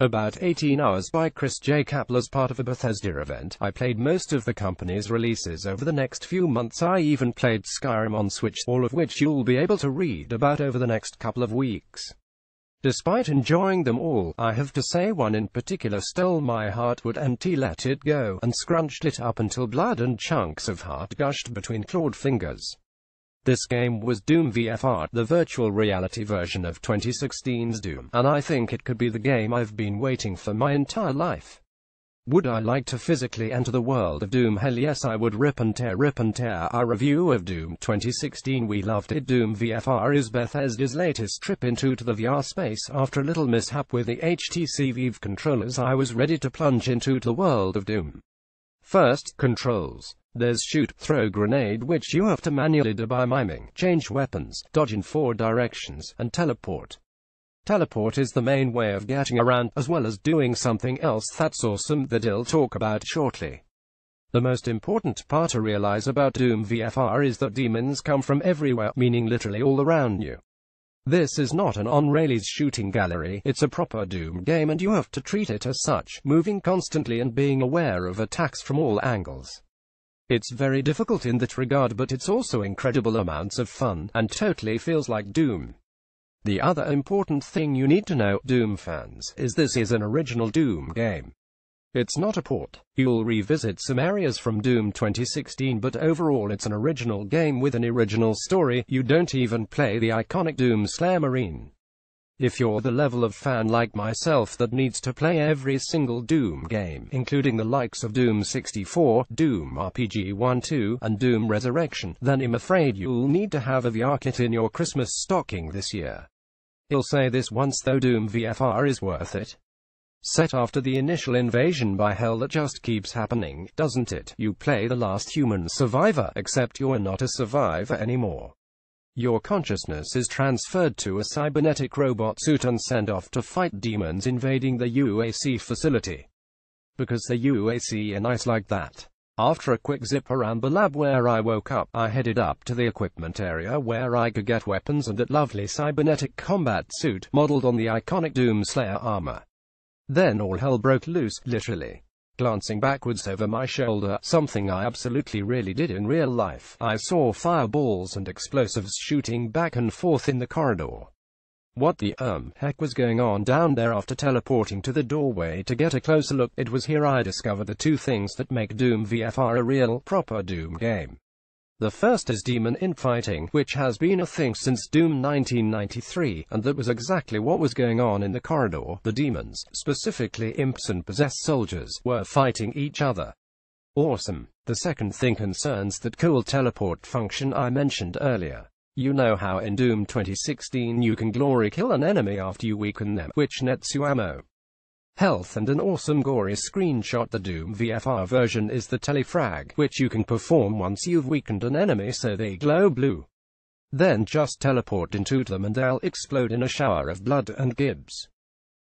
About 18 hours by Chris J. Capel as part of a Bethesda event. I played most of the company's releases over the next few months. I even played Skyrim on Switch, all of which you'll be able to read about over the next couple of weeks. Despite enjoying them all, I have to say one in particular stole my heart would empty let it go, and scrunched it up until blood and chunks of heart gushed between clawed fingers. This game was Doom VFR, the virtual reality version of 2016's Doom, and I think it could be the game I've been waiting for my entire life. Would I like to physically enter the world of Doom? Hell yes I would rip and tear rip and tear our review of Doom 2016 we loved it Doom VFR is Bethesda's latest trip into the VR space after a little mishap with the HTC Vive controllers I was ready to plunge into the world of Doom. First, controls. There's shoot, throw grenade which you have to manually do by miming, change weapons, dodge in four directions, and teleport. Teleport is the main way of getting around, as well as doing something else that's awesome that I'll talk about shortly. The most important part to realize about Doom VFR is that demons come from everywhere, meaning literally all around you. This is not an on-rails shooting gallery, it's a proper Doom game and you have to treat it as such, moving constantly and being aware of attacks from all angles. It's very difficult in that regard but it's also incredible amounts of fun, and totally feels like Doom. The other important thing you need to know, Doom fans, is this is an original Doom game. It's not a port. You'll revisit some areas from Doom 2016 but overall it's an original game with an original story, you don't even play the iconic Doom Slayer Marine. If you're the level of fan like myself that needs to play every single Doom game, including the likes of Doom 64, Doom RPG 1-2, and Doom Resurrection, then I'm afraid you'll need to have a VR kit in your Christmas stocking this year. I'll say this once though Doom VFR is worth it. Set after the initial invasion by hell that just keeps happening, doesn't it? You play the last human survivor, except you're not a survivor anymore. Your consciousness is transferred to a cybernetic robot suit and sent off to fight demons invading the UAC facility. Because the UAC are nice like that. After a quick zip around the lab where I woke up, I headed up to the equipment area where I could get weapons and that lovely cybernetic combat suit, modeled on the iconic Doom Slayer armor. Then all hell broke loose, literally. Glancing backwards over my shoulder, something I absolutely really did in real life, I saw fireballs and explosives shooting back and forth in the corridor. What the, um, heck was going on down there after teleporting to the doorway to get a closer look, it was here I discovered the two things that make Doom VFR a real, proper Doom game. The first is demon infighting, which has been a thing since Doom 1993, and that was exactly what was going on in the corridor. The demons, specifically imps and possessed soldiers, were fighting each other. Awesome. The second thing concerns that cool teleport function I mentioned earlier. You know how in Doom 2016 you can glory kill an enemy after you weaken them, which nets you ammo health and an awesome gory screenshot. The Doom VFR version is the telefrag, which you can perform once you've weakened an enemy so they glow blue. Then just teleport into them and they'll explode in a shower of blood and gibs.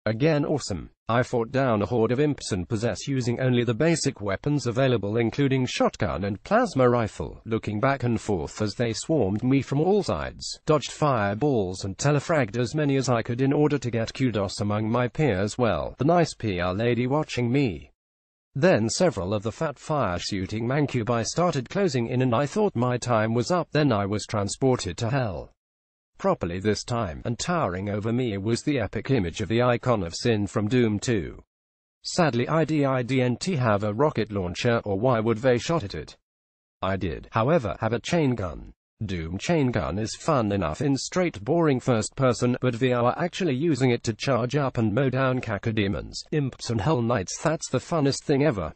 Again awesome. I fought down a horde of imps and possess using only the basic weapons available including shotgun and plasma rifle, looking back and forth as they swarmed me from all sides, dodged fireballs and telefragged as many as I could in order to get kudos among my peers well, the nice PR lady watching me. Then several of the fat fire-shooting mancubi started closing in and I thought my time was up then I was transported to hell properly this time, and towering over me was the epic image of the icon of sin from Doom 2. Sadly I didn't have a rocket launcher, or why would they shot at it? I did, however, have a chain gun. Doom chain gun is fun enough in straight boring first person, but we are actually using it to charge up and mow down cacodemons, imps and hell knights that's the funnest thing ever.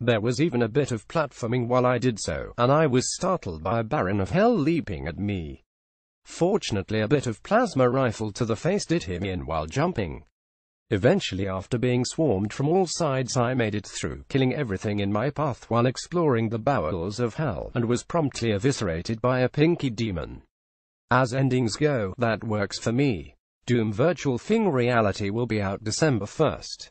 There was even a bit of platforming while I did so, and I was startled by a baron of hell leaping at me. Fortunately a bit of plasma rifle to the face did him in while jumping. Eventually after being swarmed from all sides I made it through, killing everything in my path while exploring the bowels of hell, and was promptly eviscerated by a pinky demon. As endings go, that works for me. Doom Virtual Thing Reality will be out December 1st.